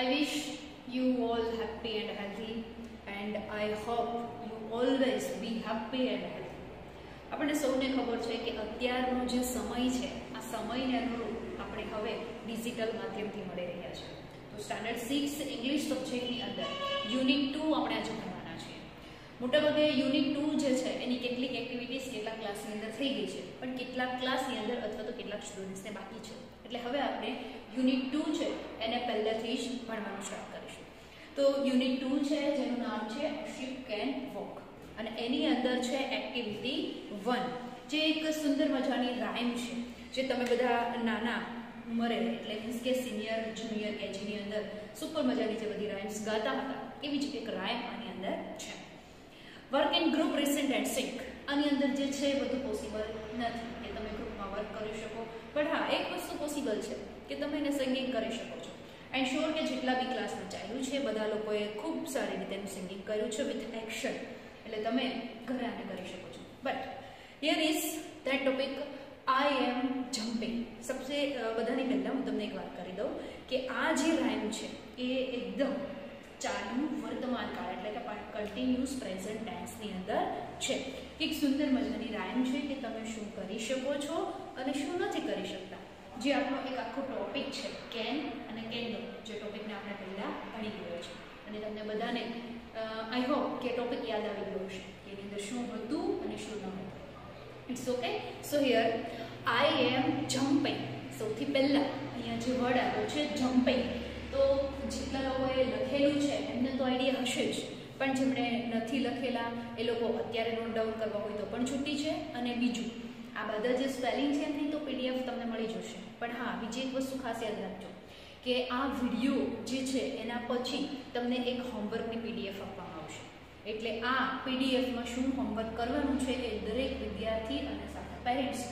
I wish you all happy and healthy, and I hope you always be happy and healthy. આપણને સૌને ખબર છે કે અત્યારનો જે સમય છે, આ સમયને અનુરૂપ આપણે હવે ડિજિટલ માધ્યમથી મળી રહ્યા છે તો સ્ટાન્ડર્ડ સિક્સ ઇંગ્લિશ સબ્જેક્ટની અંદર યુનિટ ટુ આપણે આજે ભણવાના છીએ. મોટાભાગે યુનિટ ટુ જે છે, એની કેટલીક એક્ટિવિટીઝ કેટલાક ક્લાસની અંદર થઈ ગઈ છે, પણ કેટલાક ક્લાસની અંદર અથવા તો કેટલાક સ્ટુડન્ટ્સને બાકી છે. એટલે હવે આપણે યુનિટ ટુ છે, એને પહેલેથી જ ભણવાનું સ્ટાર્ટ કરીશું. તો યુનિટ ટુ છે, જેનું નામ છે શિપ કેન વોક અને એની અંદર છે એક્ટિવિટી વન જે એક સુંદર મજાની રાઇમ છે, જે તમે બધા નાના ઉંમરે, એટલે મીન્સ કે સિનિયર જુનિયર કેજીની અંદર સુપર મજાની જે બધી રાઇમ્સ ગાતા હતા, એવી જ એક રાઇમ આની અંદર છે. Work in group recent and sink આની અંદર જે છે એ બધું પોસિબલ નથી. કે તમે ગ્રુપમાં વર્ક કરી શકો. પણ હા, એક વસ્તુ પોસિબલ છે કે તમે એને સિંગિંગ કરી શકો છો. એન્ડ શ્યોર કે જેટલા બી ક્લાસમાં ચાલ્યું છે, બધા લોકોએ ખૂબ સારી રીતે એનું સિંગિંગ કર્યું છે વિથ એક્શન એટલે તમે ઘરે આને કરી શકો છો. But here is that topic I am jumping સબસે બધાની પહેલાં હું તમને એક વાત કરી દઉં કે આ જે રાઇમ છે, એ એકદમ ચાલુ વર્તમાન કાળ, એટલે કે કન્ટિન્યુઅસ પ્રેઝન્ટ ટેન્સની અંદર છે. એક સુંદર મજાની રાઇમ છે કે તમે શું કરી શકો છો? અને શું નથી કરી શકતા? જે આપણો એક આખો ટોપિક છે કેન અને કેન નો જે ટોપિકને આપણે પહેલાં ભણી ગયો છે. અને તમને બધાને આઈ હોપ કે ટોપિક યાદ આવી ગયો છે કે એની અંદર શું હતું અને શું ન હતું. It's okay so here I am jumping સૌથી પહેલાં અહીંયા જે વર્ડ આવ્યો છે જમ્પિંગ તો જેટલા લોકોએ લખેલું છે, એમને તો આઈડિયા હશે જ. પણ જેમણે નથી લખેલા, એ લોકો અત્યારે નોટ ડાઉન કરવા હોય તો પણ છૂટી છે. અને બીજું આ બધા જે સ્પેલિંગ છે એમની તો પીડીએફ તમને મળી જશે. પણ હા, બીજી એક વસ્તુ ખાસ યાદ રાખજો કે આ વીડિયો જે છે, એના પછી તમને એક હોમવર્કની પીડીએફ આપવામાં આવશે. એટલે આ પીડીએફમાં શું હોમવર્ક કરવાનું છે એ દરેક વિદ્યાર્થી અને સાથે પેરેન્ટ્સ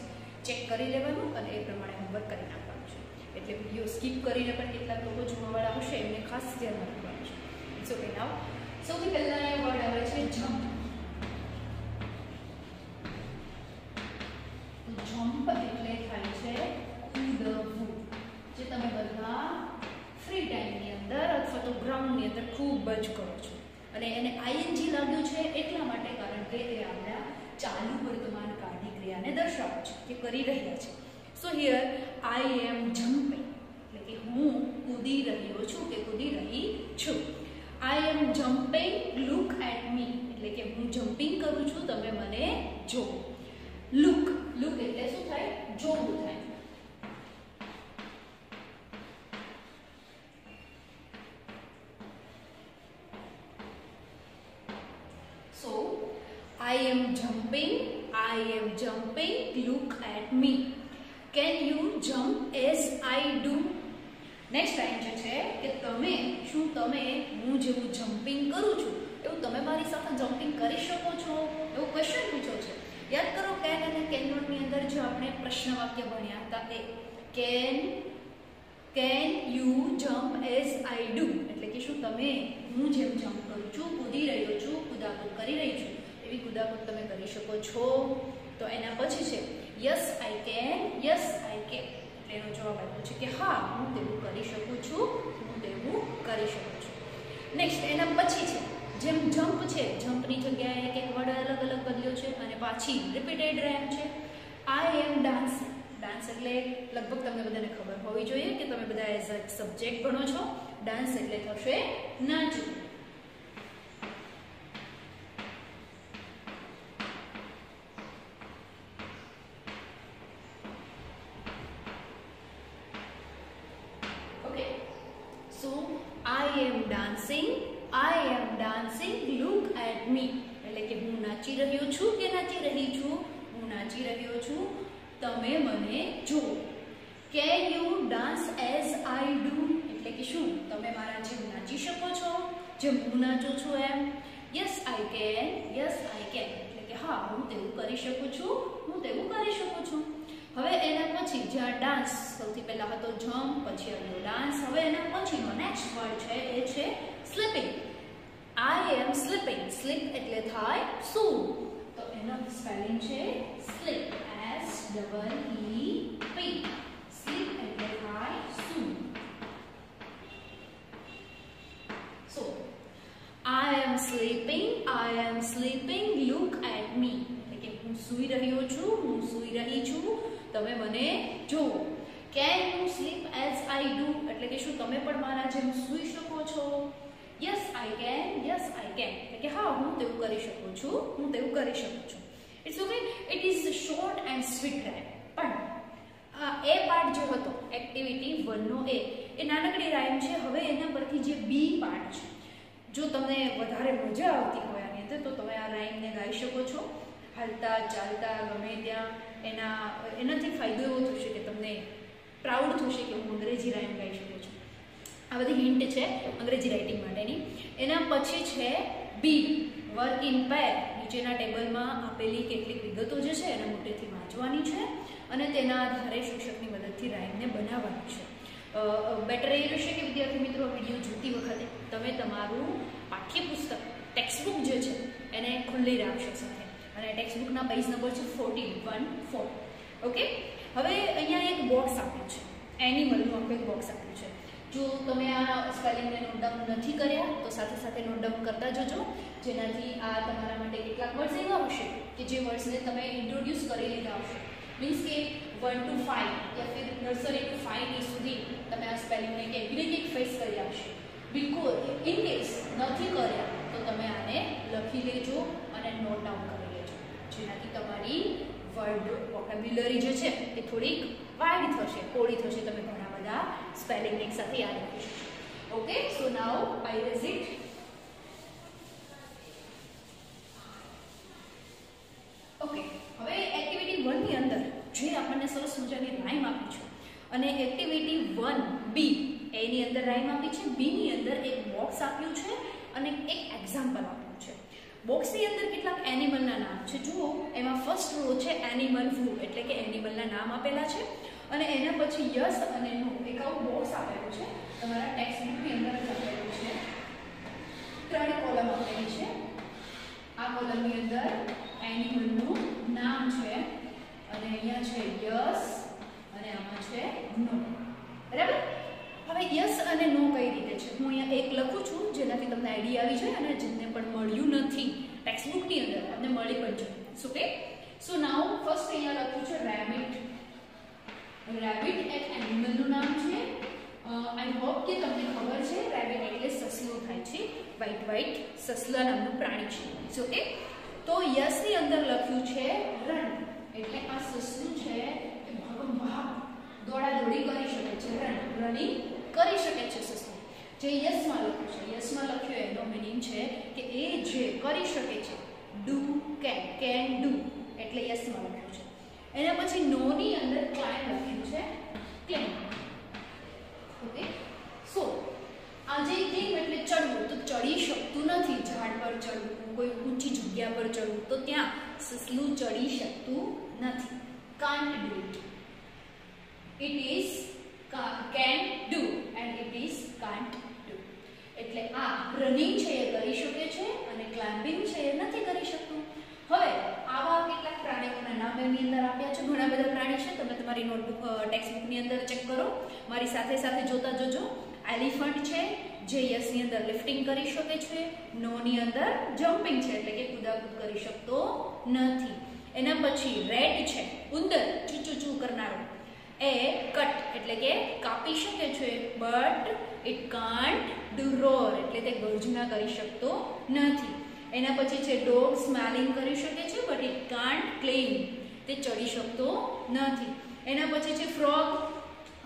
ચેક કરી લેવાનું અને એ પ્રમાણે હોમવર્ક કરી નાખવાનું છે. એટલે વીડિયો સ્કીપ કરીને પણ કેટલાક લોકો જોવાવાળા હશે, એમને ખાસ ધ્યાન રાખવાનું છે. ઇટ્સ ઓકે નાવ સૌથી પહેલાં વર્ડ આવે છે જમ્પ જમ્પ એટલે થાય છે કૂદવું જે તમે બધા ફ્રી ટાઈમની અંદર અથવા તો ગ્રાઉન્ડની અંદર ખૂબ જ કરો છો. અને એને આઈએનજી લાગ્યું છે એટલા માટે કારણ કે એ આપણા ચાલુ વર્તમાન કાળની ક્રિયાને દર્શાવે છે કે કરી રહ્યા છે. સો હિયર આઈ એમ જમ્પિંગ એટલે કે હું કૂદી રહ્યો છું કે કૂદી રહી છું. I am jumping look at me એટલે કે હું જમ્પિંગ કરું છું, તમે મને જુઓ. લુક લુક એટલે શું થાય જોવું થાય so I am jumping I am jumping look at me can you jump as I do next line જે છે, કે તમે, શું તમે, હું જેવું જમ્પિંગ કરું છું? એવું તમે મારી સાથે જમ્પિંગ કરી શકો છો? એવો ક્વેશ્ચન પૂછો છે. યાદ કરો, કેન અને કેન નોટની અંદર જે આપણે પ્રશ્ન વાક્ય ભણ્યા હતા, એ can can you jump as I do. એટલે કે શું તમે, હું જેમ જમ્પ કરું છું, કૂદી રહ્યો છું, કુદાકૂદ કરી રહી છું, એવી કુદાકૂદ તમે કરી શકો છો. તો એના પછી છે, yes I can, yes I can. એટલે એનો જવાબ આપ્યો છે કે હા, હું તેવું કરી શકું છું, હું તેવું કરી શકું છું. નેક્સ્ટ એના પછી છે જેમ જમ્પ છે જમ્પની જગ્યાએ એક એક વર્ડ અલગ અલગ બદલ્યો છે અને પાછી રિપીટેડ રેમ છે. આ એમ ડાન્સ ડાન્સ એટલે લગભગ તમને બધાને ખબર હોવી જોઈએ કે તમે બધા એઝ અ સબ્જેક્ટ ભણો છો. ડાન્સ એટલે થશે નાચવું Okay. So I am dancing. I am dancing. Look at me. એટલે કે હું નાચી રહ્યો છું કે નાચી રહી છું? હું નાચી રહ્યો છું. તમે મને જુઓ. Can you dance as I do એટલે કે શું? તમે મારા જેમ નાચી શકો છો? જેમ હું નાચું છું એમ? Yes I can yes I can એટલે કે હા, હું તેવું કરી શકું છું. હું તેવું કરી શકું છું. હવે એના પછી જ્યાં ડાન્સ સૌથી પહેલાં હતો જમ્પ પછી આવ્યો ડાન્સ હવે એના પછીનો નેક્સ્ટ વર્ડ છે, એ છે sleeping I am sleeping sleep એટલે થાય સૂ તો એનો સ્પેલિંગ છે sleep S double E P sleep એટલે થાય સૂવું so I am sleeping I am sleeping look at me એટલે કે હું સૂઈ રહ્યો છું, હું સૂઈ રહી છું. તમે મને જુઓ. Can you sleep as I do એટલે કે શું તમે પણ મારા જેમ સૂઈ શકો છો? Yes I can yes I can એટલે કે હા, હું તેવું કરી શકું છું. હું તેવું કરી શકું છું. It's okay it is short and sweet rhyme પણ એ પાર્ટ જે હતો એક્ટિવિટી વનનો એ એ નાનકડી રાઇમ છે. હવે એના પરથી જે બી પાર્ટ છે, જો તમને વધારે મજા આવતી હોય આની અંદર, તો તમે આ રાઇમને ગાઈ શકો છો. હાલતા, ચાલતા, ગમે ત્યાં, એના, એનાથી ફાયદો એવો થશે કે તમને પ્રાઉડ થશે કે હું અંગ્રેજી રાઇમ ગાઈ શકું આ બધી હિન્ટ છે અંગ્રેજી રાઇટિંગ માટેની. એના પછી છે બી વર્ક ઇન પેર નીચેના ટેબલમાં આપેલી કેટલીક વિગતો જે છે એને મોટેથી વાંચવાની છે અને તેના આધારે શિક્ષકની મદદથી રાઇમને બનાવવાની છે. બેટર એ રહેશે કે વિદ્યાર્થી મિત્રો વીડિયો જોતી વખતે તમે તમારું પાઠ્યપુસ્તક ટેક્સ્ટબુક જે છે એને ખુલ્લી રાખશો સાથે. અને ટેક્સ્ટબુકના પેજ નંબર છે ફોર્ટી વન ફોર ઓકે હવે અહીંયા એક બોક્સ આપ્યું છે. એનિમલનું આખું એક બોક્સ આપ્યું છે. જો તમે આ સ્પેલિંગને નોટ ડાઉન નથી કર્યા, તો સાથે સાથે નોટ ડાઉન કરતા જજો. જેનાથી આ તમારા માટે કેટલાક વર્ડ્સ એવા હશે કે જે વર્ડ્સને તમે ઇન્ટ્રોડ્યુસ કરી લીધા હશે. મીન્સ કે વન ટુ ફાઇવ યા ફિર નર્સરી ટુ ફાઇવ સુધી તમે આ સ્પેલિંગને એગ્રીગેટ ફેસ કરી આવશો બિલકુલ ઇન કેસ નથી કર્યા, તો તમે આને લખી લેજો અને નોટ ડાઉન કરી લેજો. જેનાથી તમારી વર્ડ વોકેબ્યુલરી જે છે, એ થોડીક વાઇડ થશે કોળી થશે, તમે ઘણા બધા સ્પેલિંગ એક સાથે યાદ રાખીશું okay so now I raise it okay હવે એક્ટિવિટી વનની અંદર જે આપણને સરસ મજાની રાઇમ આપી છે, અને એક્ટિવિટી વન બી એની અંદર રાઈમ આપી છે બીની અંદર એક બોક્સ આપ્યું છે, અને એક એક્ઝામ્પલ આપ્યું છે. બોક્સની અંદર કેટલાક એનિમલના નામ છે, જુઓ, એમાં ફર્સ્ટ રો છે એનિમલ વુ એટલે કે એનિમલના નામ આપેલા છે. અને એના પછી યસ અને નો. એક આવું બોક્સ આપેલું છે. તમારા ટેક્સ્ટ બુકની અંદર જ આપેલું છે. ત્રણ કોલમ આપેલી છે. આ કોલમની અંદર એનિમલનું નામ છે. અને અહીંયા છે યસ અને આમાં છે નો. બરાબર? હવે યસ અને નો કઈ રીતે છે? હું અહીંયા એક લખું છું, જેનાથી તમને આઈડિયા આવી જાય અને જેમને પણ મળ્યું નથી. ટેક્સ્ટ બુકની અંદર તમને મળી પણ છે ઓકે સો નાઉ ફર્સ્ટ અહીંયા લખ્યું છે રેબિટ રેબિટ એક એનિમલનું નામ છે. આઈ હોપ કે તમને ખબર છે રેબિટ એટલે સસલું થાય છે. વ્હાઇટ વ્હાઇટ સસલા નામનું પ્રાણી છે. સો એ તો યસની અંદર લખ્યું છે રન એટલે આ સસલું છે એ ભાગમ ભાગ. દોડા દોડી કરી શકે છે. રન રનિંગ કરી શકે છે સસલું. જે યસમાં લખ્યું છે. યસમાં લખ્યું એનો મિનિંગ છે કે એ જે કરી શકે છે ડુ કેન કેન ડુ એટલે યસમાં લખ્યું છે એના પછી નોની અંદર ક્લાઇમ લખ્યું છે. ક્લેમ ઓકે સો આજે ક્લેમ એટલે ચડવું. તો ચડી શકતું નથી ઝાડ પર ચડવું, કોઈ ઊંચી જગ્યા પર ચડવું. તો ત્યાં સસલું ચડી શકતું નથી. Can't do it it is can do and it is can't do એટલે આ રનિંગ છે એ કરી શકે છે અને ક્લાઇમ્બિંગ છે એ નથી કરી શકતું. હવે પ્રાણીઓના નામ એની અંદર આપ્યા છે. ઘણા બધા પ્રાણી છે. તમે તમારી નોટબુક ટેક્સ્ટબુકની અંદર ચેક કરો. મારી સાથે સાથે જોતા જોજો. એલિફન્ટ છે. જે યસની અંદર લિફ્ટિંગ કરી શકે છે. નોની અંદર જમ્પિંગ છે. એટલે કે કુદાકુદ કરી શકતો નથી. એના પછી રેડ છે. ઉંદર ચૂચું ચૂ કરનારો. એ કટ એટલે કે કાપી શકે છે. But it can't do roar એટલે તે ગર્જના કરી શકતો નથી. એના પછી છે, ડોગ સ્મેલિંગ કરી શકે છે બટ ઇટ કાન્ટ ક્લેમ તે ચડી શકતો નથી. એના પછી છે, ફ્રોગ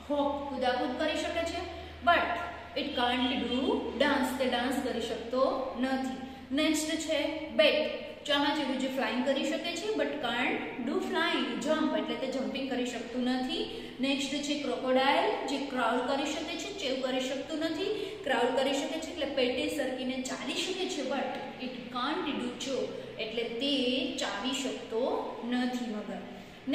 હોપ કુદાકુદ કરી શકે છે but it can't do dance તે ડાન્સ કરી શકતો નથી. નેક્સ્ટ છે, બેટ. ચાના જેવું જે ફ્લાઇંગ કરી શકે છે but can't do flying jump એટલે તે જમ્પિંગ કરી શકતું નથી. નેક્સ્ટ છે ક્રોકોડાઇલ જે ક્રાઉલ કરી શકે છે, ચેવ કરી શકતું નથી. ક્રાઉલ કરી શકે છે એટલે પેટે સરકીને ચાલી શકે છે બટ ઇટ કાન્ટ ડુ ચો એટલે તે ચાવી શકતો નથી મગર.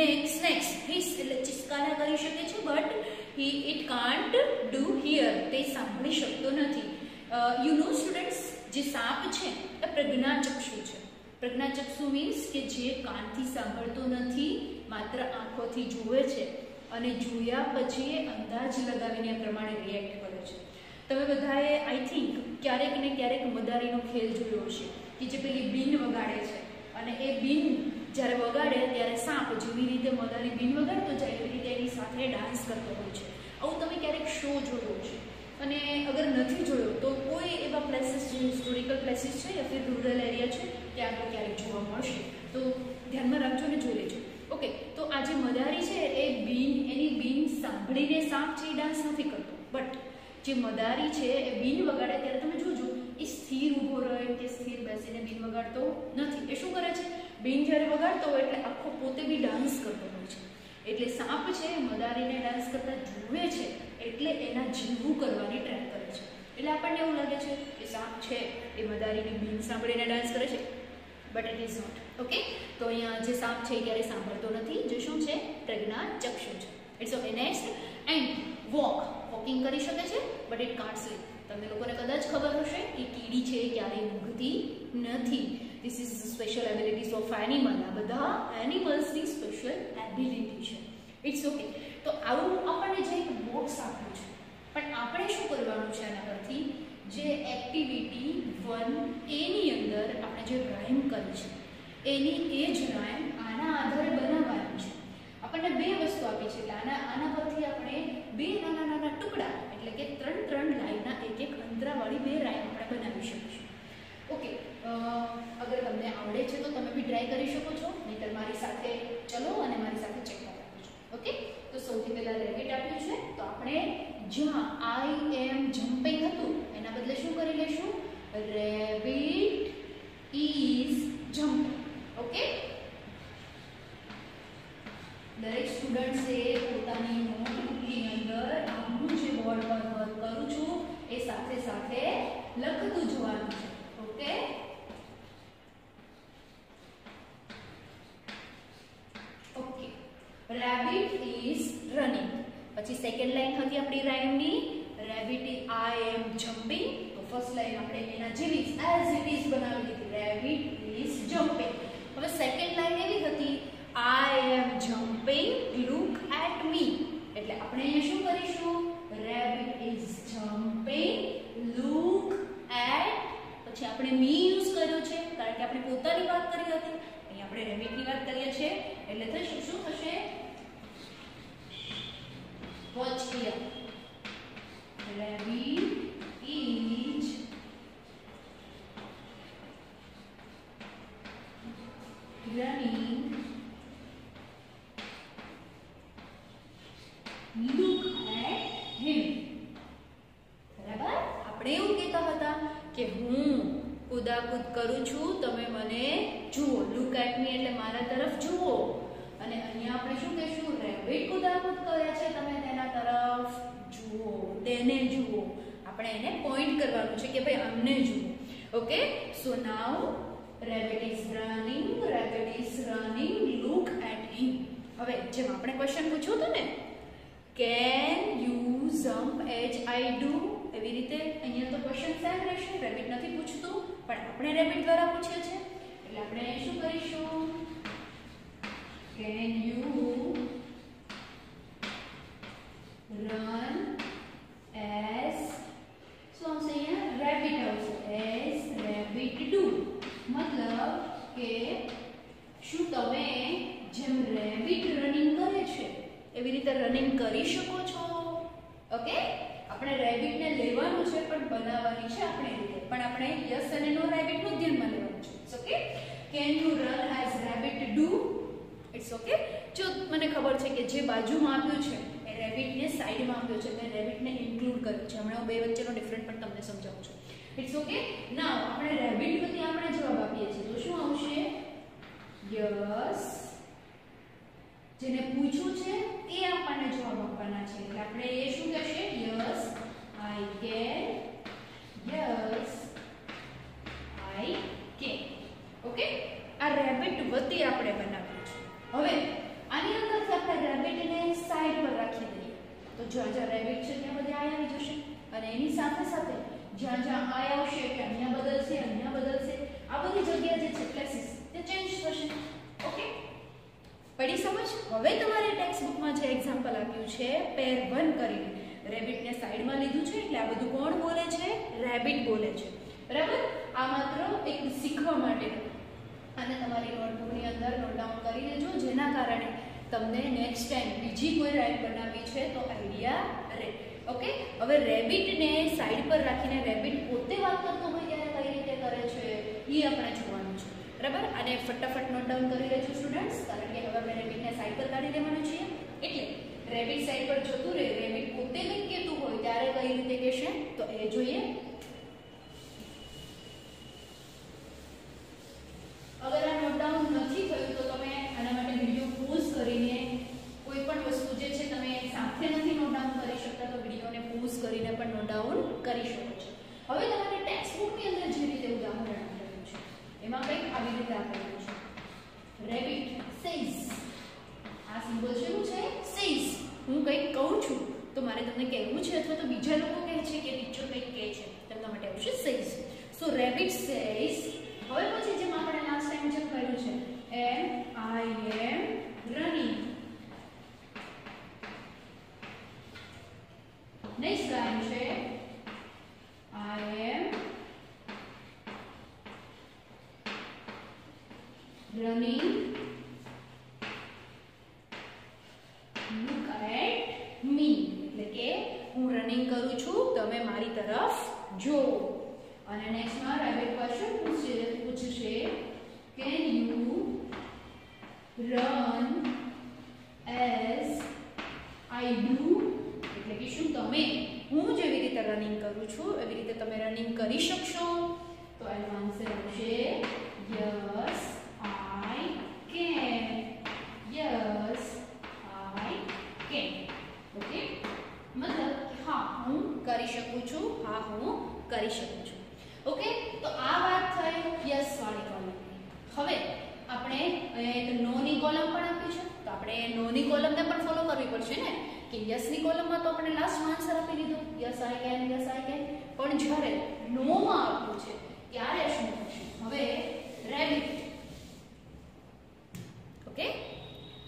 નેક્સ્ટ નેક્સ્ટ હિસ એટલે ચિસ્કારા કરી શકે છે but he it can't do hear તે સાંભળી શકતો નથી. યુ નો સ્ટુડન્ટ્સ જે સાપ છે, એ પ્રજ્ઞાચક્ષુ છે. પ્રજ્ઞાચક્ષુ મીન્સ કે જે કાનથી સાંભળતો નથી, માત્ર આંખોથી જુએ છે અને જોયા પછી એ અંદાજ લગાવીને એ પ્રમાણે રિએક્ટ કરે છે. તમે બધાએ આઈ થિંક ક્યારેક ને ક્યારેક મદારીનો ખેલ જોયો હશે કે જે પેલી બીન વગાડે છે. અને એ બીન જ્યારે વગાડે ત્યારે સાપ જેવી રીતે મદારી બીન વગાડતો જાય, એવી રીતે એની સાથે ડાન્સ કરતો હોય છે. આવું તમે ક્યારેક શો જોયો છે અને અગર નથી જોયો, તો કોઈ એવા પ્લેસીસ જે હિસ્ટોરિકલ પ્લેસીસ છે, યા ફિર રૂરલ એરિયા છે ત્યાં આપણે ક્યારેક જોવા મળશે. તો ધ્યાનમાં રાખજો ને જોઈ લેજો. ઓકે તો આ જે મદારી છે એ બીન, એની બીન સાંભળીને સાપ છે એ ડાન્સ નથી કરતો. બટ જે મદારી છે એ બીન વગાડે ત્યારે તમે જોજો, એ સ્થિર ઊભો રહે કે સ્થિર બેસીને બીન વગાડતો નથી. એ શું કરે છે? બીન જ્યારે વગાડતો હોય એટલે આખો પોતે બી ડાન્સ કરતો હોય છે. એટલે સાપ છે મદારીને ડાન્સ કરતા જુએ છે, એટલે એના જીવવું કરવાની ટ્રાય કરે છે. એટલે આપણને એવું લાગે છે કે સાપ છે એ મદારીની બીન સાંભળીને ડાન્સ કરે છે? But it is not okay તો અહીંયા જે સાપ છે એ ક્યારેય સાંભળતો નથી. જે શું છે? પ્રજ્ઞા ચક્ષુ છે. It's okay next and walk walking કરી શકે છે બટ ઇટ કાન્ટ સ્લીપ તમને લોકોને કદાચ ખબર હશે કે કીડી છે ક્યારેય ઊંઘતી નથી. This is special abilities of animal આ બધા એનિમલ્સની સ્પેશિયલ એબિલિટી છે. ઇટ્સ ઓકે તો આવું આપણને જે એક બોક્સ આપ્યું છે. પણ આપણે શું કરવાનું છે આના પરથી? જે એક્ટિવિટી વન એની અંદર આપણે જે રાઇમ કરી છે, એની એ જ રાઇમ આના આધારે બનાવવાની છે. આપણને બે વસ્તુ આપી છે, એટલે આના આના પરથી આપણે બે નાના નાના ટુકડા, એટલે કે ત્રણ ત્રણ લાઈનના એક એક અંતરાવાળી બે રાઇમ આપણે બનાવી શકીશું. ઓકે અગર તમને આવડે છે તો તમે બી ટ્રાય કરી શકો છો, નહીતર મારી સાથે ચલો અને મારી સાથે ચેક કરો ઓકે તો સૌથી પહેલાં રેકેટ આપ્યું છે, તો આપણે જ્યાં આઈ એમ જમ્પિંગ હતું એના બદલે શું કરી લેશું રેબિટ ઇઝ okay? દરેક સ્ટુડન્ટ્સે પોતાની નોટબુકની અંદર હું જે બોર્ડ પર વર્ક કરું છું, એ સાથે સાથે લખતું જવાનું છે. Okay okay rabbit is running પછી સેકન્ડ લાઈન હતી આપણી રાઇમની rabbit I am jumping first line આપણે એના જેવી એઝ ઇટ ઇઝ બનાવી દીધી રેબિટ ઇઝ જમ્પિંગ હવે સેકન્ડ લાઈન એવી હતી I am jumping look at me એટલે આપણે અહીંયા શું કરીશું rabbit is jumping look at પછી આપણે મી યુઝ કર્યો છે કારણ કે આપણે પોતાની વાત કરી હતી અહીં આપણે રેબિટની વાત કરીએ છીએ એટલે થશે શું થશે watch here rabbit is running look at him બરાબર આપણે એવું કહેતા હતા કે હું કુદાકુદ કરું છું તમે મને જુઓ લુક એટ મી એટલે મારા તરફ જુઓ અને અહીંયા આપણે શું કહેશું રેબિટ કુદાકુદ કરે છે તમે તેના તરફ જુઓ તેને જુઓ. આપણે એને પોઈન્ટ કરવાનું છે કે ભાઈ અમને જુઓ. Okay so now rabbit is running rabbit is running look at him હવે જેમ આપણે ક્વેશ્ચન પૂછ્યું હતું ને can you jump as I do એવી રીતે અહીંયા તો ક્વેશ્ચન સેમ રહેશે રેબિટ નથી પૂછતું, પણ આપણે રેબિટ દ્વારા પૂછીએ છીએ. એટલે આપણે શું કરીશું? કેન યુ રન એઝ શું આવશે અહીંયા રેબિટ આવશે એઝ રેબિટ ડુ મતલબ કે શું તમે જેમ રેબિટ રનિંગ કરે છે, એવી રીતે રનિંગ કરી શકો છો? ઓકે આપણે રેબિટને લેવાનું છે, પણ બનાવવાની છે આપણે રીતે. પણ આપણે યસ અને નો રેબિટનું ધ્યાનમાં લેવાનું છે okay can you run as rabbit do it's okay જો મને ખબર છે કે જે બાજુમાં આપ્યું છે, એ રેબિટને સાઈડમાં આપ્યો છે, મેં રેબિટને ઇન્ક્લુડ કર્યું છે. હમણાં હું બે વચ્ચેનો ડિફરન્ટ પણ તમને સમજાવું છું. ઇટ્સ ઓકે નાવ આપણે રેબિટ પરથી આપણે જવાબ આપીએ છીએ. તો શું આવશે? યસ જેને પૂછ્યું છે, એ આપણને જવાબ આપવાના છે. એટલે આપણે એ શું કહેશે yes I can yes I can okay આ રેબિટ વતી આપણે બનાવ્યું છે. હવે, આની અંદર આપણે રેબિટને સાઈડ પર રાખી દઈએ. તો જ્યાં જ્યાં રેબિટ છે, ત્યાં બધે આવી જશે. અને એની સાથે સાથે જ્યાં જ્યાં આઈ આવશે, કે અહીંયા બદલશે અહીંયા બદલશે આ બધી જગ્યા જે છે પ્લેસીસ તે ચેન્જ થશે. ઓકે પડી સમજ? હવે તમારે ટેક્સ્ટ બુકમાં જે એક્ઝામ્પલ આપ્યું છે પેર વન કરીને. રેબિટને સાઈડમાં લીધું છે, એટલે આ બધું કોણ બોલે છે? રેબિટ બોલે છે. બરાબર? આ માત્ર એક શીખવા માટે. અને તમારી નોટબુકની અંદર નોટ ડાઉન કરી લેજો જેના કારણે તમને નેક્સ્ટ ટાઈમ બીજી કોઈ રાઇમ બનાવવી છે, તો આઈડિયા રહે ઓકે હવે રેબિટને સાઈડ પર રાખીને રેબિટ પોતે વાત કરતો હોય ત્યારે કઈ રીતે કરે છે એ આપણે જોવાનું છે. બરાબર? અને ફટાફટ નોટ ડાઉન કરી લેજો સ્ટુડન્ટ્સ કારણ કે હવે આપણે રેબિટને સાઈડ પર કાઢી દેવાનું છીએ. એટલે રેબિટ સાઈડ પર જતું રહે રેબિટ પોતે કંઈક કહેતું હોય ત્યારે કઈ રીતે કહેશે? તો એ જોઈએ અગર આ નોટ ડાઉન નથી થયું તો તમે આના માટે વીડિયો પોઝ કરીને કોઈ પણ વસ્તુ જે છે તમે સાથે નથી નોટ ડાઉન કરી શકતા તો વિડીયોને પોઝ કરીને પણ નોટ ડાઉન કરી શકો છો હવે તમારે ટેક્સ્ટ બુકની અંદર જે રીતે ઉદાહરણ આપેલું છે એમાં કંઈક આવી રીતે આપેલું છે રેબિટ સેઝ આ છે શું છે? સેઝ હું કંઈક કહું છું. તો મારે તમને કહેવું છે અથવા તો બીજા લોકો કહે છે કે ટીચર કંઈક કહે છે. તેમના માટે આવશે સેઝ સો રેબિટ સેઝ હવે પછી જેમ આપણે લાસ્ટ ટાઈમ જેમ કર્યું છે એમ I am running next line છે I am running look at me એટલે કે હું રનિંગ કરું છું તમે મારી તરફ જો અને નેક્સ્ટમાં રેબિટ ક્વેશ્ચન પૂછશે પૂછશે can you run as I do એટલે કે શું તમે હું જેવી રીતે રનિંગ કરું છું એવી રીતે તમે રનિંગ કરી શકશો તો એનો આન્સર આવશે yes I can yes I can okay મતલબ કે હા હું કરી શકું છું હા હું કરી શકું છું ઓકે તો આ વાત થઈ યસ વાળી કોલમની હવે આપણે અહીંયા એક નો ની કોલમ પણ આપી છે તો આપણે નો ની કોલમને પણ ફોલો કરવી પડશે ને કે યસની કોલમમાં તો આપણે લાસ્ટમાં આન્સર આપી દીધો yes I can yes I can પણ જ્યારે નો માં આપ્યું છે ત્યારે શું થશે હવે રેબિટ ઓકે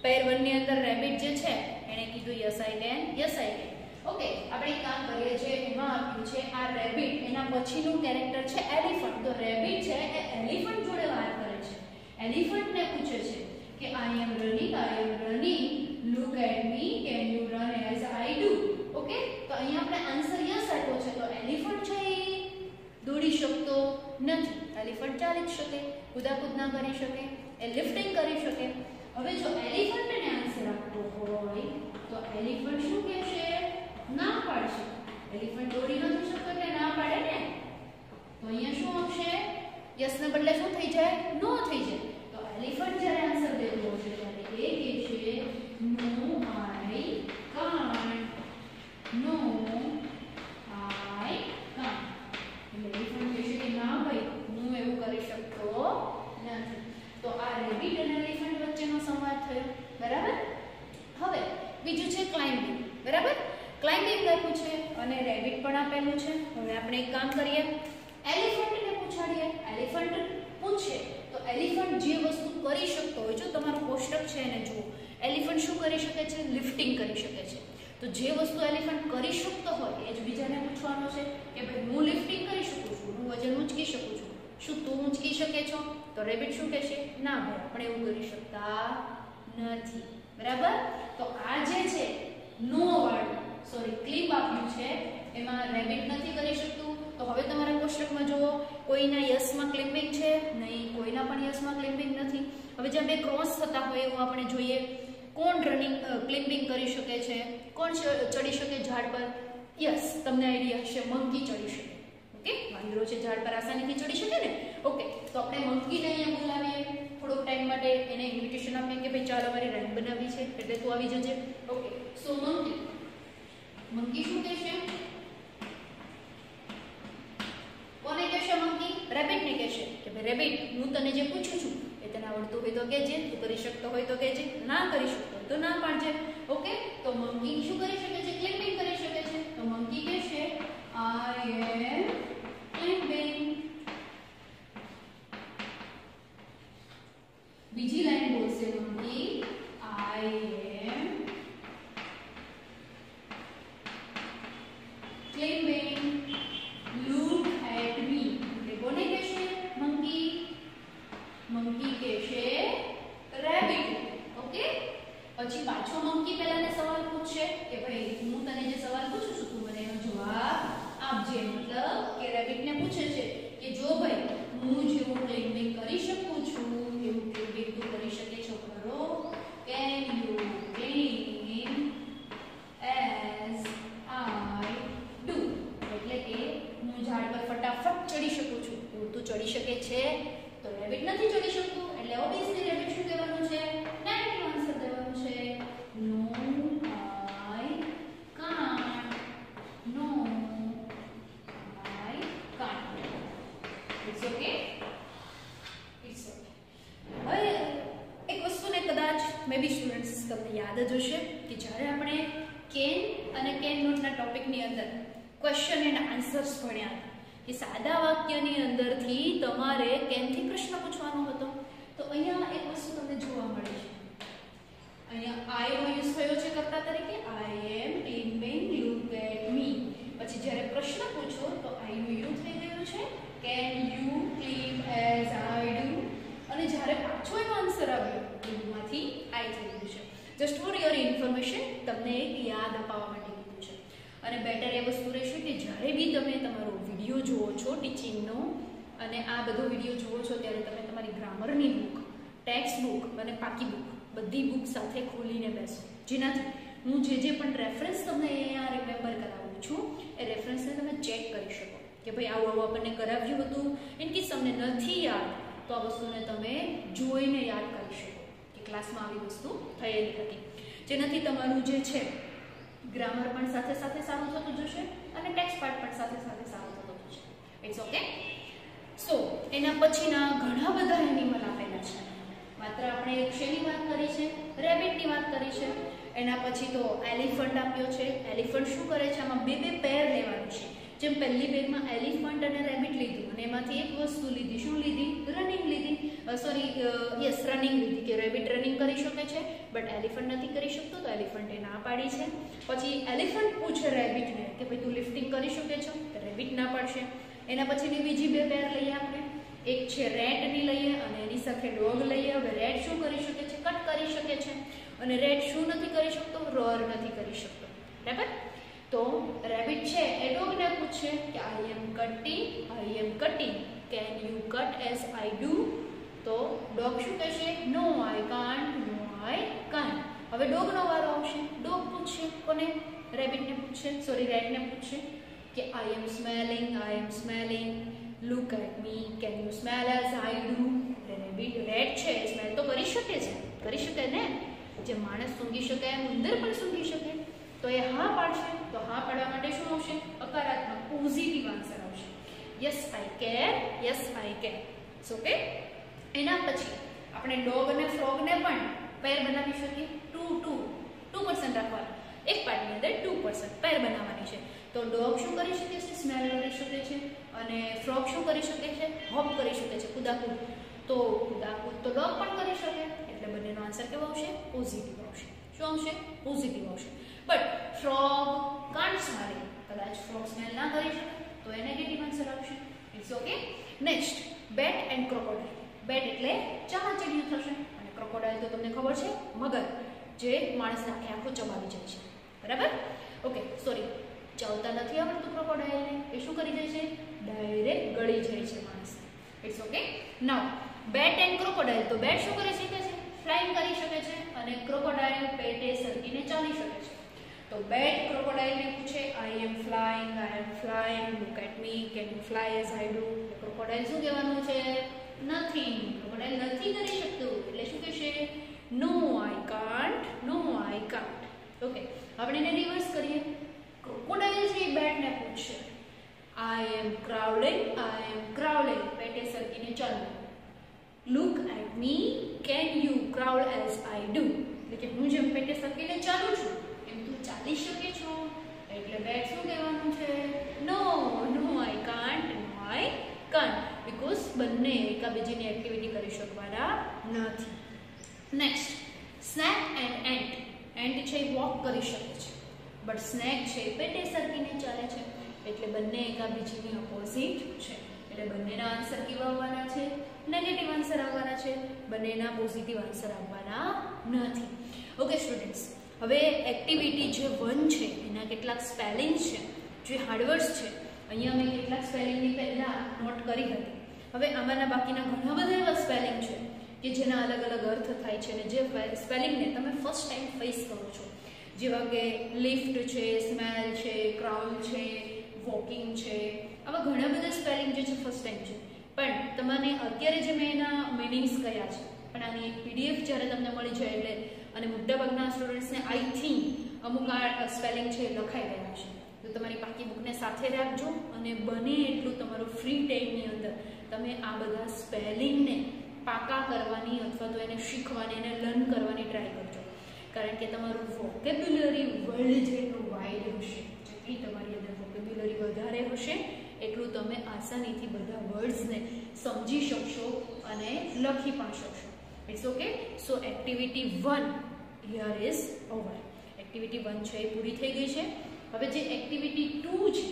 પેર 1 ની અંદર રેબિટ જે છે એણે કીધું yes I can yes I can okay આપણે એક કામ કરીએ જે એમાં આપ્યું છે આ રેબિટ એના પછીનું કેરેક્ટર છે એલિફન્ટ તો રેબિટ છે એ એલિફન્ટ જોડે વાત કરે છે એલિફન્ટ ને પૂછે છે કે I am running I am running look at me can you run as I do okay તો અહીંયા આપણે આન્સર યસ આપ્યો છે તો એલિફન્ટ છે એ દોડી શકતો નથી એલિફન્ટ ચાલી જ શકે કુદાકુદ ના કરી શકે, એ લિફ્ટિંગ કરી શકે. હવે જો એલિફન્ટને આન્સર આપવો હોય, તો એલિફન્ટ શું કહેશે? ના પાડશે. એલિફન્ટ દોડી નથી શકતો એટલે ના પાડે ને? તો અહીંયા શું આવશે? યસ ને બદલે શું થઈ જાય? નો થઈ જાય. તો એલિફન્ટ જ્યારે આન્સર દેતો હશે, ત્યારે એ કહેશે no I can't no I can't એટલે એલિફન્ટ કહેશે કે ના ભાઈ હું એવું કરી શકતો નથી તો આ રેબિટ અને એલિફન્ટ વચ્ચેનો સંવાદ થયો બરાબર હવે બીજું છે ક્લાઇમ્બિંગ બરાબર ક્લાઇમ્બિંગ આપ્યું છે અને રેબિટ પણ આપેલું છે હવે આપણે એક કામ કરીએ એલિફન્ટને પૂછાડીએ એલિફન્ટ પૂછે તો એલિફન્ટ જે વસ્તુ કરી શકતો હોય જો તમારું કોષ્ટક છે એને જુઓ એલિફન્ટ શું કરી શકે છે લિફ્ટિંગ કરી શકે છે. તો જે વસ્તુ એલિફન્ટ કરી શકતો હોય, એ જ બીજાને પૂછવાનું છે કે ભાઈ, હું લિફ્ટિંગ કરી શકું છું, હું વજન ઉંચકી શકું છું. શું તું ઉંચકી શકે છો? તો રેબિટ શું કહેશે? ના ભાઈ, આપણે એવું કરી શકતા નથી. બરાબર? તો આ જે છે, નો વાળું સોરી ક્લિપ આપ્યું છે, એમાં રેબિટ નથી કરી શકતું. તો હવે તમારા કોષ્ટકમાં જુઓ, કોઈના યસમાં ક્લિમ્બિંગ છે? નહીં, કોઈના પણ યસમાં ક્લિમ્બિંગ નથી. હવે જ્યાં બે ક્રોસ થતા હોય, એવું આપણે જોઈએ. કોણ રનિંગ ક્લિમ્બિંગ કરી શકે છે? કોણ ચડી શકે ઝાડ પર? યસ તમને આઈડિયા હશે મંકી ચડી શકે. ઓકે વાંદરો છે ઝાડ પર આસાનીથી ચડી શકે ને? ઓકે તો આપણે મંકીને અહીંયા બોલાવીએ. થોડોક ટાઈમ માટે એને ઇન્વિટેશન આપીએ કે ભાઈ ચાલો મારી રેન્ક બનાવી છે, એટલે તું આવી જજે. ઓકે સો મંકી મંકી શું કહેશે? કોને કહેશે મંકી રેબિટને કહેશે. કે ભાઈ રેબિટ હું તને જે પૂછું છું તને હોય તો કહેજે તું કરી શકતો હોય તો કહેજે ના કરી શકતો તો ના પાડજે. ઓકે તો મંકી શું કરી શકે છે ક્લિમ્બિંગ કરી શકે છે તો મંકી કહેશે આઈ એમ ક્લિમ્બિંગ બીજી લાઈન બોલશે monkey I am climbing look at me એટલે કોને કહેશે મંકી મંકી કહેશે ટોપિકની અંદર ક્વેશ્ચન એન્ડ આન્સર્સ ભણ્યા હતા કે સાદા વાક્યની અંદરથી તમારે કેમથી પ્રશ્ન પૂછવાનો હતો તો અહીંયા એક વસ્તુ તમને જોવા મળે છે અહીંયા આઈ નો યુઝ થયો છે કર્તા તરીકે આઈ એમ ક્લિમ્બિંગ લુક એટ મી પછી જ્યારે પ્રશ્ન પૂછો તો આઈ નું યુઝ થઈ ગયું છે can you climb as I do અને જ્યારે પાછો એનો આન્સર આવ્યો એમાંથી આઈ થઈ ગયું છે જસ્ટ ફોર યોર ઇન્ફોર્મેશન તમને એક યાદ અપાવવા માટે કીધું છે અને બેટર એ વસ્તુ રહેશે કે જ્યારે બી તમે તમારો વીડિયો જુઓ છો ટીચિંગનો અને આ બધો વીડિયો જુઓ છો ત્યારે તમે તમારી ગ્રામરની બુક ટેક્સ્ટ બુક અને પાકી બુક બધી બુક સાથે ખોલીને બેસો. જેનાથી હું જે જે પણ રેફરન્સ તમને અહીંયા રિમેમ્બર કરાવું છું, એ રેફરન્સને તમે ચેક કરી શકો. કે ભાઈ આવું આવું આપણને કરાવ્યું હતું. ઇન કેસ તમને નથી યાદ, તો આ વસ્તુને તમે જોઈને યાદ કરી શકો કે ક્લાસમાં આવી વસ્તુ થયેલી હતી. જેનાથી તમારું જે છે ગ્રામર પણ સાથે સાથે સારું થતું જશે અને ટેક્સ્ટ પાર્ટ પણ સાથે સાથે સારું થતું જશે. ઇટ્સ ઓકે સો એના પછીના ઘણા બધા એનિમલ આપેલા છે. માત્ર આપણે શેની વાત કરી છે? રેબિટની વાત કરી છે. એના પછી તો એલિફન્ટ આપ્યો છે. એલિફન્ટ શું કરે છે? આમાં બે બે પેર લેવાનું છે. જેમ પહેલી બેગમાં એલિફન્ટ અને રેબિટ લીધું અને એમાંથી એક વસ્તુ લીધી. શું લીધી? રનિંગ લીધી. સોરી યસ રનિંગ લીધી કે રેબિટ રનિંગ કરી શકે છે બટ એલિફન્ટ નથી કરી શકતો, તો એલિફન્ટે ના પાડી છે. પછી એલિફન્ટ પૂછે રેબિટને કે ભાઈ તું લિફ્ટિંગ કરી શકે છો? તો રેબિટ ના પાડશે. એના પછીની બીજી બે પેર લઈએ આપણે. એક છે રેટની લઈએ અને એની સાથે ડોગ લઈએ. હવે રેડ શું કરી શકે છે? કટ કરી શકે છે. અને રેડ શું નથી કરી શકતો? રોર નથી કરી શકતો. બરાબર? તો રેબિટ છે, એ ડોગને પૂછે કે I am cutting I am cutting can you cut as I do તો ડોગ શું કહેશે? No I can't no I can't હવે ડોગનો વારો આવશે. ડોગ પૂછશે કોને? રેબિટને પૂછશે સોરી રેડને પૂછશે કે I am smelling I am smelling look at me can you smell as I do B rat છે સ્મેલ તો કરી શકે છે, કરી શકે ને? જે માણસ સૂંઘી શકે એમ ઉંદર પણ સૂંઘી શકે. તો એ હા પાડશે, તો હા પાડવા માટે શું આવશે? હકારાત્મક પોઝિટિવ આન્સર આવશે. Yes I can yes I can okay એના પછી આપણે ડોગ અને ફ્રોગને પણ પેર બનાવી શકીએ. ટુ ટુ ટુ પર્સન્ટ રાખવાનું. એક પાર્ટની અંદર ટુ પર્સન્ટ પેર બનાવવાની છે. તો ડોગ શું કરી શકે છે? સ્મેલ કરી શકે છે? અને ફ્રોગ શું કરી શકે છે? હોપ કરી શકે છે, કુદાકુદ. તો કુદાકુદ તો ડોગ પણ કરી શકે, એટલે બંનેનો આન્સર કેવો આવશે? પોઝિટિવ આવશે. શું આવશે? પોઝિટિવ આવશે. બટ ફ્રોગ કાન્ટ સ્મેલ કદાચ ફ્રોગ સ્મેલ ના કરી શકે, તો એ નેગેટિવ આન્સર આવશે. It's okay next bat and crocodile bat એટલે ચામાચીડિયું થશે. અને ક્રોકોડાઇલ તો તમને ખબર છે, મગર, જે માણસને આખે ચમાવી જાય છે. બરાબર? ઓકે સોરી ચાવતા નથી આવડતું ક્રોકોડાઇલને એ શું કરી જાય છે? ડાયરેક્ટ ગળી જાય છે માણસ. It's okay now bat and crocodile તો બેટ શું કરી શકે છે? ફ્લાઇંગ કરી શકે છે અને ક્રોકોડાઇલ પેટે સરકીને ચાલી શકે છે. તો બેટ ક્રોકોડાઇલને પૂછે I am flying I am flying look at me can you fly as I do crocodile શું કહેવાનું છે? નથી ક્રોકોડાઇલ નથી કરી શકતું. એટલે શું કહેશે? No I can't no I can't okay આપણે એને રિવર્સ કરીએ. ક્રોકોડાઇલ છે એ બેટને પૂછશે આઈ એમ ક્રાઉલિંગ આઈ એમ ક્રાઉલિંગ પેટે સરકીને ચાલવું look at me can you crawl as I do એટલે કે, હું જેમ પેટે સરકીને ચાલું છું, એમ તું ચાલી શકે છો. એટલે બેટ શું કહેવાનું છે? No no I can't no I can't because બંને એકાબીજીની એક્ટિવિટી કરી શકવાના નથી. Next snake and ant ant છે વોક કરી શકે બટ સ્નેક છે એ પેટે સરકીને ચાલે છે. એટલે બંને એકાબીજીની ઓપોઝિટ છે. એટલે બંનેના આન્સર કેવા આવવાના છે નેગેટિવ આન્સર આવવાના છે, બંનેના પોઝિટિવ આન્સર આવવાના નથી. ઓકે સ્ટુડન્ટ્સ હવે એક્ટિવિટી જે વન છે, એના કેટલાક સ્પેલિંગ છે, જે હાર્ડવર્ડ્સ છે, અહીંયા મેં કેટલાક સ્પેલિંગની પહેલાં નોટ કરી હતી. હવે આમાંના બાકીના ઘણા બધા એવા સ્પેલિંગ છે, કે જેના અલગ અલગ અર્થ થાય છે અને જે સ્પેલિંગને તમે ફર્સ્ટ ટાઈમ ફેસ કરો છો. જેવા કે લિફ્ટ છે, સ્મેલ છે ક્રાઉલ છે, વોકિંગ છે, આવા ઘણા બધા સ્પેલિંગ જે છે ફર્સ્ટ ટાઈમ છે. પણ તમને અત્યારે જે મેં એના મિનિંગ્સ કયા છે, પણ આની પીડીએફ જ્યારે તમને મળી જાય એટલે, અને મોટાભાગના સ્ટુડન્ટ્સને આઈ થિંક અમુક આ સ્પેલિંગ છે લખાઈ ગયા છે. તો તમારી પાકી બુકને સાથે રાખજો અને બને એટલું તમારો ફ્રી ટાઈમની અંદર તમે આ બધા સ્પેલિંગને પાકા કરવાની અથવા તો એને શીખવાની, એને લર્ન કરવાની ટ્રાય કરજો. કારણ કે તમારું વોકેબ્યુલરી વર્લ્ડ જેટલું વાઇડ હશે, જેટલી હશે, એટલું તમે આસાનીથી બધા વર્ડ્સને સમજી શકશો અને લખી પણ શકશો. It's okay so activity one here is over activity one છે એ પૂરી થઈ ગઈ છે. હવે જે એક્ટિવિટી ટુ છે,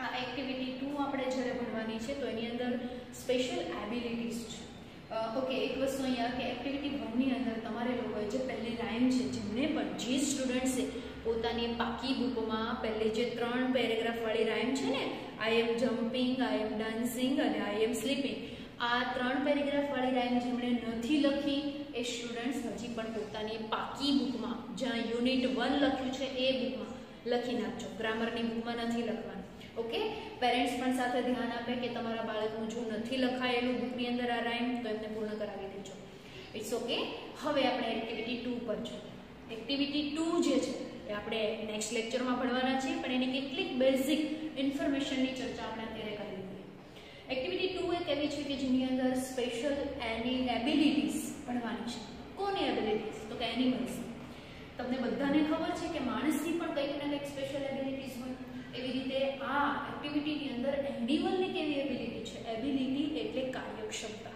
આ એક્ટિવિટી ટુ આપણે જ્યારે ભણવાની છે, તો એની અંદર સ્પેશિયલ એબિલિટીઝ છે. ઓકે એક વસ્તુ અહીંયા કે એક્ટિવિટી વનની અંદર તમારે લોકોએ જે પહેલી લાઈન છે જેમણે પણ જે સ્ટુડન્ટ્સે પોતાની પાકી બુકમાં પહેલી જે ત્રણ પેરેગ્રાફવાળી રાઇમ છે ને આઈ am jumping I M dancing અને આઈ એમ સ્લીપિંગ આ ત્રણ પેરેગ્રાફવાળી રાઇમ જેમણે નથી લખી, એ સ્ટુડન્ટ્સ હજી પણ પોતાની પાકી બુકમાં, જ્યાં યુનિટ વન લખ્યું છે, એ બુકમાં લખી નાખજો. ગ્રામરની બુકમાં નથી લખવાનું. ઓકે પેરેન્ટ્સ પણ સાથે ધ્યાન આપે કે તમારા બાળકનું જો નથી લખાયેલું બુકની અંદર આ રાઇમ તો એમને પૂર્ણ કરાવી દેજો. ઇટ્સ ઓકે હવે આપણે એક્ટિવિટી ટુ પર જોઈએ. એક્ટિવિટી ટુ જે છે, એ આપણે નેક્સ્ટ લેક્ચરમાં ભણવાના છીએ, પણ એની કેટલીક બેઝિક ઇન્ફોર્મેશનની ચર્ચા આપણે અત્યારે કરી લઈએ. એક્ટિવિટી ટુ એક એવી છે કે જેની અંદર સ્પેશિયલ એની એબિલિટીઝ ભણવાની છે. કોની એબિલિટીઝ તો કે એનિમલ્સ તમને બધાને ખબર છે કે માણસની પણ કંઈક ને કંઈક સ્પેશિયલ એબિલિટીઝ હોય એવી રીતે આ એક્ટિવિટીની અંદર એન્ડિવલની કેવી એબિલિટી છે? એબિલિટી એટલે કાર્યક્ષમતા.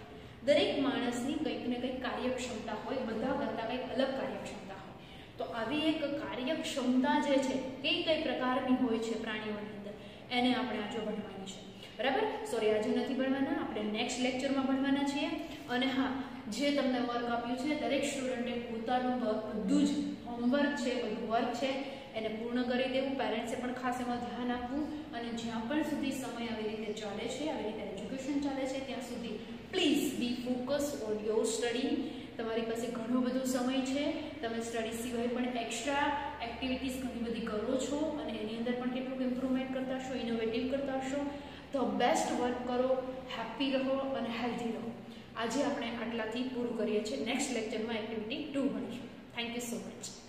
દરેક માણસની કંઈક ને કંઈક કાર્યક્ષમતા હોય, બધા કરતાં કંઈક અલગ કાર્યક્ષમતા હોય. તો આવી એક કાર્યક્ષમતા જે છે, કઈ કઈ પ્રકારની હોય છે પ્રાણીઓની અંદર? એને આપણે આજે ભણવાની છે. બરાબર? સોરી આજે નથી ભણવાના. આપણે નેક્સ્ટ લેક્ચરમાં ભણવાના છીએ. અને હા, જે તમને વર્ક આપ્યું છે, દરેક સ્ટુડન્ટે પોતાનું બધું જ હોમવર્ક છે, બધું વર્ક છે. એને પૂર્ણ કરી દેવું પેરેન્ટ્સે પણ ખાસ એમાં ધ્યાન આપવું અને જ્યાં પણ સુધી સમય આવી રીતે ચાલે છે, આવી રીતે એજ્યુકેશન ચાલે છે, ત્યાં સુધી please be focus on your study તમારી પાસે ઘણો બધો સમય છે. તમે સ્ટડી સિવાય પણ એક્સ્ટ્રા એક્ટિવિટીઝ ઘણી બધી કરો છો અને એની અંદર પણ કેટલુંક ઇમ્પ્રુવમેન્ટ કરતા હશો ઇનોવેટિવ કરતા હશો. ધ બેસ્ટ વર્ક કરો હેપી રહો અને હેલ્ધી રહો. આજે આપણે આટલાથી પૂરું કરીએ છીએ. નેક્સ્ટ લેક્ચરમાં activity two ભણીશું. Thank you so much